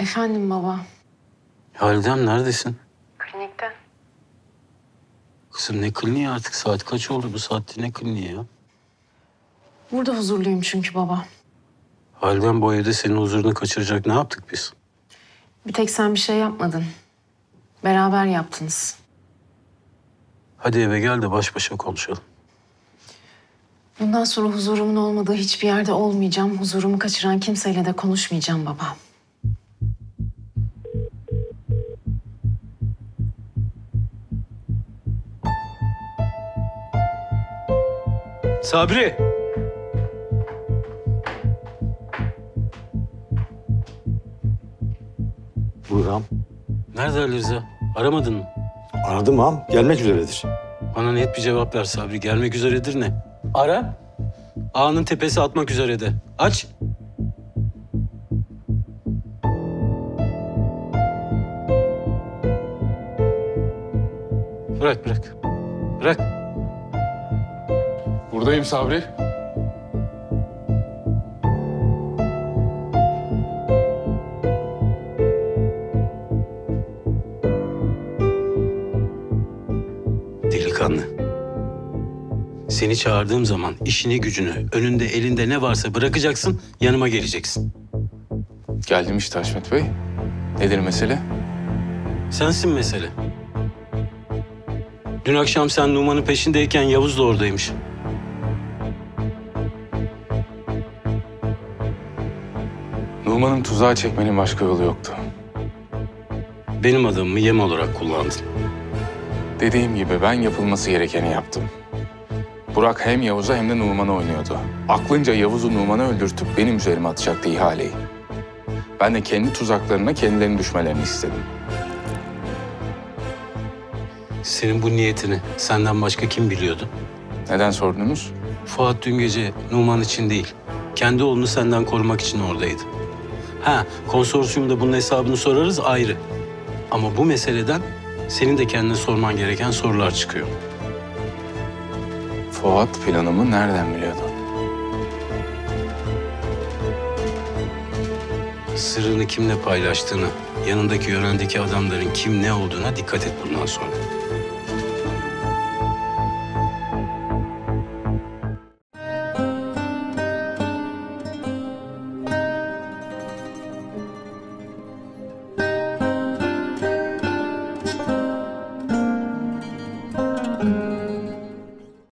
Efendim baba. Halidem neredesin? Klinikte. Kızım ne kliniği artık saat kaç oldu bu saatte ne kliniği ya? Burada huzurluyum çünkü baba. Halidem bu evde senin huzurunu kaçıracak ne yaptık biz? Bir tek sen bir şey yapmadın. Beraber yaptınız. Hadi eve gel de baş başa konuşalım. Bundan sonra huzurumun olmadığı hiçbir yerde olmayacağım. Huzurumu kaçıran kimseyle de konuşmayacağım baba. Sabri! Buyur ağam. Nerede Ali Rıza? Aramadın mı? Aradım ağam. Gelmek üzeredir. Bana net bir cevap ver Sabri. Gelmek üzeredir ne? Ara. Ağanın tepesi atmak üzere de. Aç. Bırak bırak. Bırak. Buradayım Sabri. Delikanlı. Seni çağırdığım zaman işini gücünü, önünde elinde ne varsa bırakacaksın, yanıma geleceksin. Geldim işte Haşmet Bey. Nedir mesele? Sensin mesele. Dün akşam sen Numan'ın peşindeyken Yavuz da oradaymış. Numan'ın tuzağa çekmenin başka yolu yoktu. Benim adamımı yem olarak kullandın. Dediğim gibi ben yapılması gerekeni yaptım. Burak hem Yavuz'a hem de Numan'a oynuyordu. Aklınca Yavuz'u Numan'a öldürtüp benim üzerime atacaktı ihaleyi. Ben de kendi tuzaklarına kendilerinin düşmelerini istedim. Senin bu niyetini senden başka kim biliyordu? Neden sordunuz? Fuat dün gece Numan için değil, kendi oğlunu senden korumak için oradaydı. Ha, konsorsiyumda bunun hesabını sorarız ayrı. Ama bu meseleden senin de kendine sorman gereken sorular çıkıyor. Fuat planımı nereden biliyordu? Sırrını kimle paylaştığını, yanındaki yöneldeki adamların kim ne olduğuna dikkat et bundan sonra.